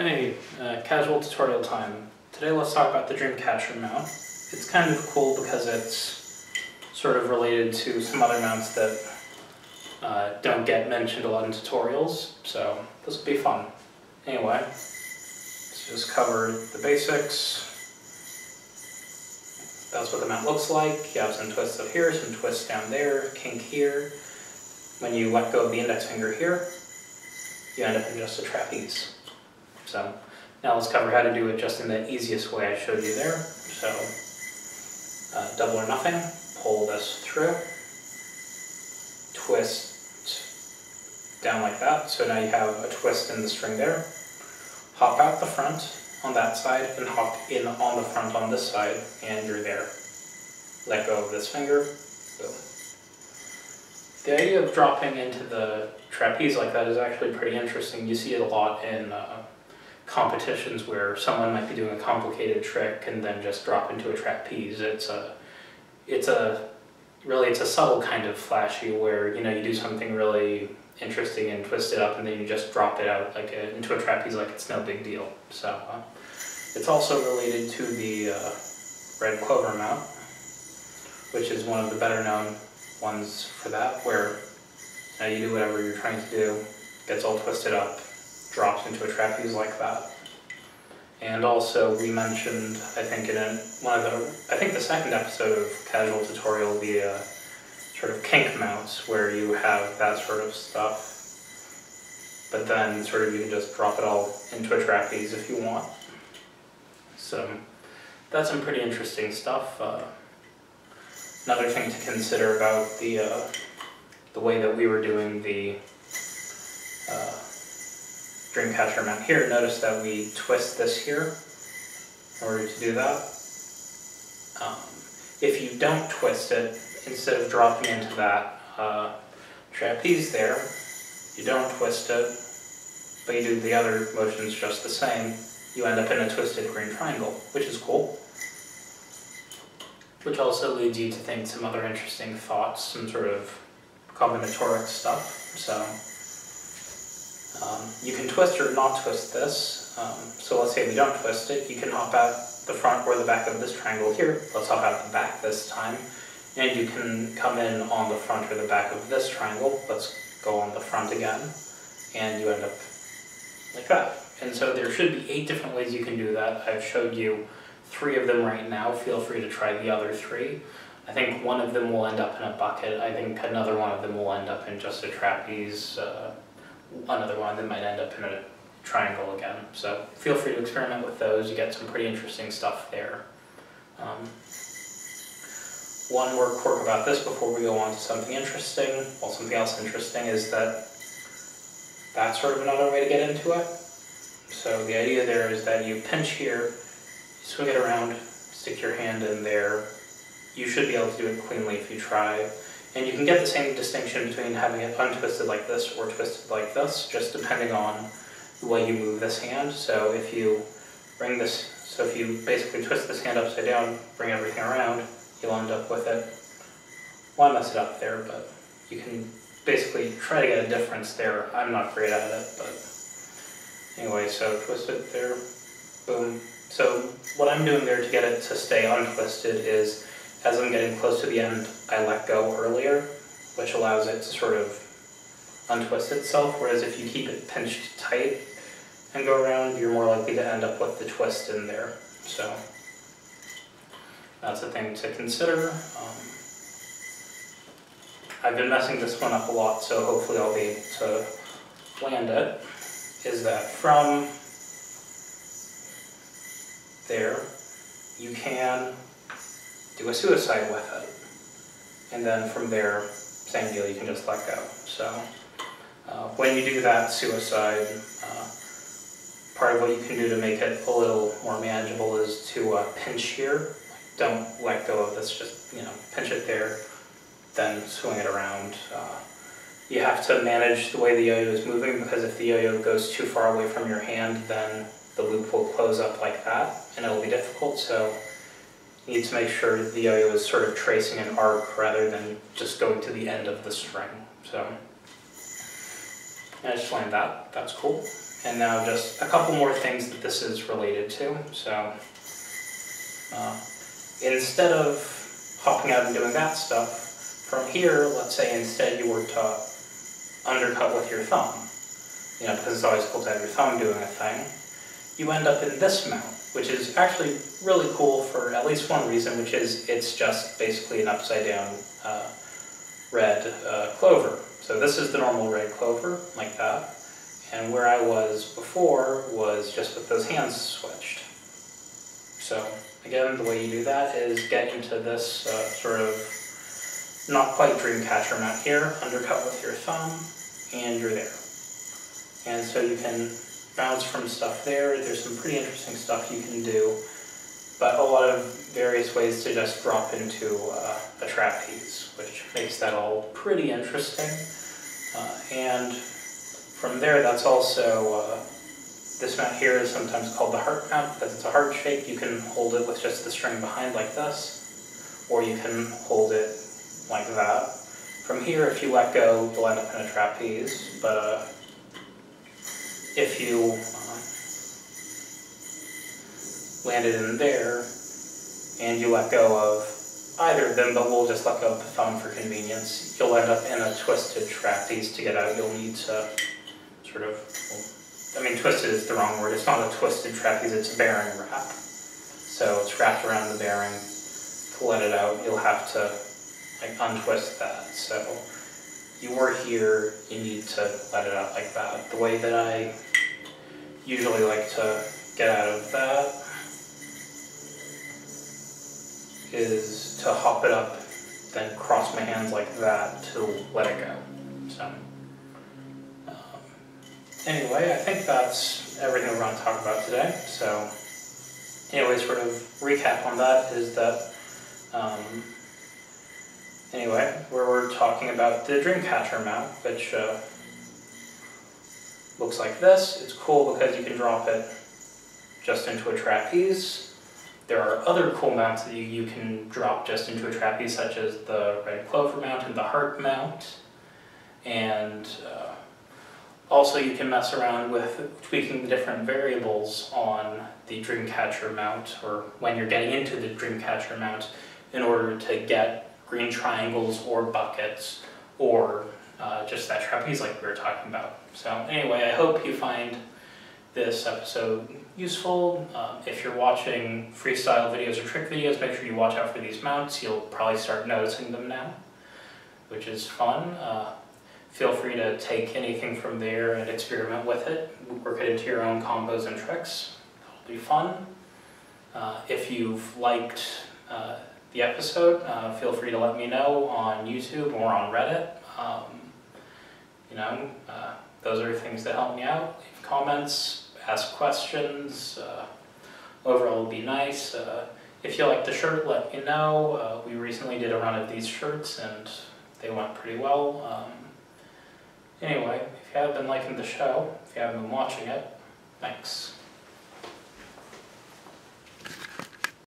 Hey, uh, casual tutorial time. Today let's talk about the Dreamcatcher mount. It's kind of cool because it's sort of related to some other mounts that uh, don't get mentioned a lot in tutorials, so this will be fun. Anyway, let's just cover the basics. That's what the mount looks like. You have some twists up here, some twists down there, kink here. When you let go of the index finger here, you end up in just a trapeze. So now let's cover how to do it just in the easiest way I showed you there. So uh, double or nothing, pull this through, twist down like that. So now you have a twist in the string there. Hop out the front on that side and hop in on the front on this side and you're there. Let go of this finger, boom. The idea of dropping into the trapeze like that is actually pretty interesting. You see it a lot in uh, competitions where someone might be doing a complicated trick and then just drop into a trapeze. It's a, it's a, really it's a subtle kind of flashy where, you know, you do something really interesting and twist it up and then you just drop it out like a, into a trapeze like it's no big deal. So uh, it's also related to the uh, red clover mount, which is one of the better known ones for that, where you, know, you do whatever you're trying to do, gets all twisted up, drops into a trapeze like that. And also, we mentioned, I think in a, one of the, I think the second episode of Casual Tutorial, the uh, sort of kink mounts, where you have that sort of stuff. But then sort of you can just drop it all into a trapeze if you want. So that's some pretty interesting stuff. Uh, another thing to consider about the, uh, the way that we were doing the Dreamcatcher mount here, notice that we twist this here in order to do that. Um, if you don't twist it, instead of dropping into that uh, trapeze there, you don't twist it, but you do the other motions just the same, you end up in a twisted green triangle, which is cool. Which also leads you to think some other interesting thoughts, some sort of combinatoric stuff. So um, you can twist or not twist this. Um, so let's say we don't twist it, you can hop out the front or the back of this triangle here. Let's hop out the back this time. And you can come in on the front or the back of this triangle. Let's go on the front again. And you end up like that. And so there should be eight different ways you can do that. I've showed you three of them right now. Feel free to try the other three. I think one of them will end up in a bucket. I think another one of them will end up in just a trapeze. Uh, another one that might end up in a triangle again. So feel free to experiment with those. You get some pretty interesting stuff there. Um, one more quirk about this before we go on to something interesting, well something else interesting is that that's sort of another way to get into it. So the idea there is that you pinch here, swing it around, stick your hand in there. You should be able to do it cleanly if you try. And you can get the same distinction between having it untwisted like this or twisted like this, just depending on the way you move this hand. So if you bring this, so if you basically twist this hand upside down, bring everything around, you'll end up with it. Well, I messed it up there, but you can basically try to get a difference there. I'm not great at it, but anyway, so twist it there, boom. So what I'm doing there to get it to stay untwisted is as I'm getting close to the end, I let go earlier, which allows it to sort of untwist itself, whereas if you keep it pinched tight and go around, you're more likely to end up with the twist in there. So that's a thing to consider. Um, I've been messing this one up a lot, so hopefully I'll be able to land it. Is that from there, you can do a suicide with it. And then from there, same deal, you can just let go. So uh, when you do that suicide, uh, part of what you can do to make it a little more manageable is to uh, pinch here. Don't let go of this, just you know, pinch it there, then swing it around. Uh, you have to manage the way the yo-yo is moving because if the yo-yo goes too far away from your hand, then the loop will close up like that and it'll be difficult. So need to make sure the yo-yo is sort of tracing an arc rather than just going to the end of the string. So I just learned that, that's cool. And now just a couple more things that this is related to. So uh, instead of hopping out and doing that stuff, from here, let's say instead you were to undercut with your thumb, you know, because it's always cool to have your thumb doing a thing, you end up in this mount, which is actually really cool for at least one reason, which is it's just basically an upside down uh, red uh, clover. So this is the normal red clover, like that. And where I was before was just with those hands switched. So again, the way you do that is get into this uh, sort of not quite dream catcher mount here, undercut with your thumb, and you're there. And so you can bounce from stuff there. There's some pretty interesting stuff you can do, but a lot of various ways to just drop into uh, a trapeze, which makes that all pretty interesting. Uh, and from there, that's also, uh, this mount here is sometimes called the heart mount because it's a heart shape. You can hold it with just the string behind like this, or you can hold it like that. From here, if you let go, you'll end up in a trapeze, but uh, if you uh, land it in there and you let go of either of them, but we'll just let go of the thumb for convenience, you'll end up in a twisted trapeze to get out. You'll need to sort of, well, I mean, twisted is the wrong word. It's not a twisted trapeze, it's a bearing wrap. So it's wrapped around the bearing. To let it out, you'll have to like untwist that. So you were here, you need to let it out like that. The way that I usually like to get out of that is to hop it up, then cross my hands like that to let it go. So. Anyway, I think that's everything we're going to talk about today. So, anyway, sort of recap on that is that, um, anyway, where we're talking about the Dreamcatcher mount, which uh, looks like this. It's cool because you can drop it just into a trapeze. There are other cool mounts that you, you can drop just into a trapeze, such as the red clover mount and the heart mount. And uh, also, you can mess around with tweaking the different variables on the Dreamcatcher mount, or when you're getting into the Dreamcatcher mount, in order to get green triangles or buckets, or uh, just that trapeze like we were talking about. So anyway, I hope you find this episode useful. Um, if you're watching freestyle videos or trick videos, make sure you watch out for these mounts. You'll probably start noticing them now, which is fun. Uh, feel free to take anything from there and experiment with it. Work it into your own combos and tricks. It'll be fun. Uh, if you've liked uh, the episode, uh, feel free to let me know on YouTube or on Reddit. Um, you know, uh, those are things that help me out. Leave comments, ask questions. Uh, overall, would be nice. Uh, if you like the shirt, let me know. we recently did a run of these shirts and they went pretty well. Um, Anyway, if you have been liking the show, if you haven't been watching it, thanks.